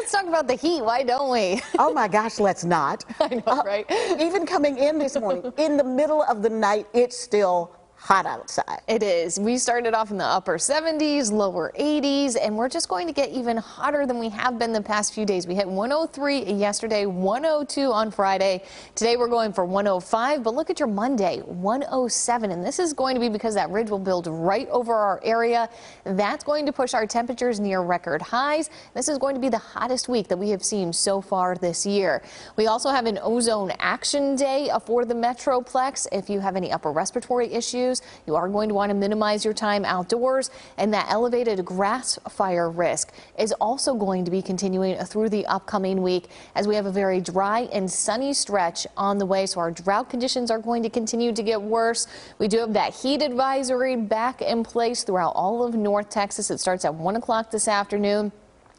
Let's talk about the heat. Why don't we? oh my gosh, let's not. I know, uh, right? Even coming in this morning, in the middle of the night, it's still hot outside. It is. We started off in the upper 70s, lower 80s, and we're just going to get even hotter than we have been the past few days. We hit 103 yesterday, 102 on Friday. Today we're going for 105, but look at your Monday, 107. And this is going to be because that ridge will build right over our area. That's going to push our temperatures near record highs. This is going to be the hottest week that we have seen so far this year. We also have an ozone action day for the Metroplex. If you have any upper respiratory issues, you are going to want to minimize your time outdoors, and that elevated grass fire risk is also going to be continuing through the upcoming week as we have a very dry and sunny stretch on the way. So our drought conditions are going to continue to get worse. We do have that heat advisory back in place throughout all of North Texas. It starts at 1 o'clock this afternoon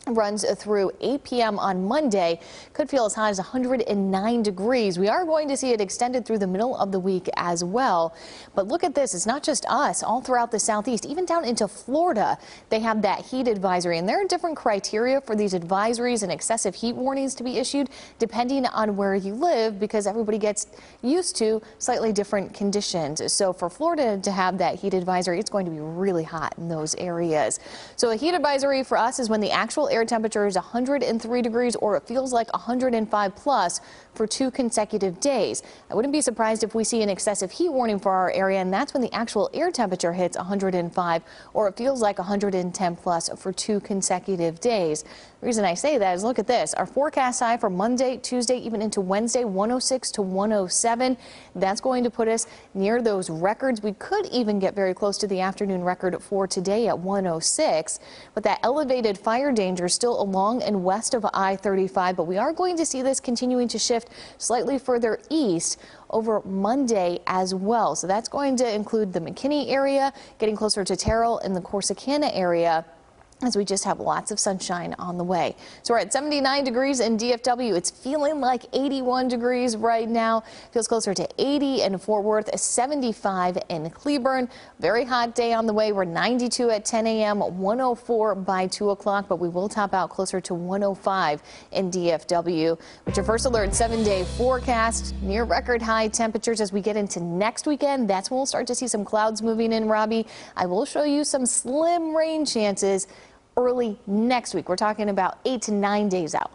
runs through 8 p.m. on Monday. Could feel as high as 109 degrees. We are going to see it extended through the middle of the week as well. But look at this. It's not just us. All throughout the southeast, even down into Florida, they have that heat advisory. And there are different criteria for these advisories and excessive heat warnings to be issued depending on where you live because everybody gets used to slightly different conditions. So for Florida to have that heat advisory, it's going to be really hot in those areas. So a heat advisory for us is when the actual air temperature is 103 degrees or it feels like 105 plus for two consecutive days. I wouldn't be surprised if we see an excessive heat warning for our area, and that's when the actual air temperature hits 105 or it feels like 110 plus for two consecutive days. The reason I say that is look at this. Our forecast high for Monday, Tuesday, even into Wednesday, 106 to 107. That's going to put us near those records. We could even get very close to the afternoon record for today at 106. But that elevated fire danger danger still along and west of I-35, but we are going to see this continuing to shift slightly further east over Monday as well. So that's going to include the McKinney area, getting closer to Terrell in the Corsicana area as we just have lots of sunshine on the way. So we're at 79 degrees in DFW. It's feeling like 81 degrees right now. Feels closer to 80 in Fort Worth, 75 in Cleburne. Very hot day on the way. We're 92 at 10 a.m., 104 by 2 o'clock, but we will top out closer to 105 in DFW. With your first alert seven day forecast, near record high temperatures as we get into next weekend. That's when we'll start to see some clouds moving in, Robbie. I will show you some slim rain chances early next week. We're talking about eight to nine days out.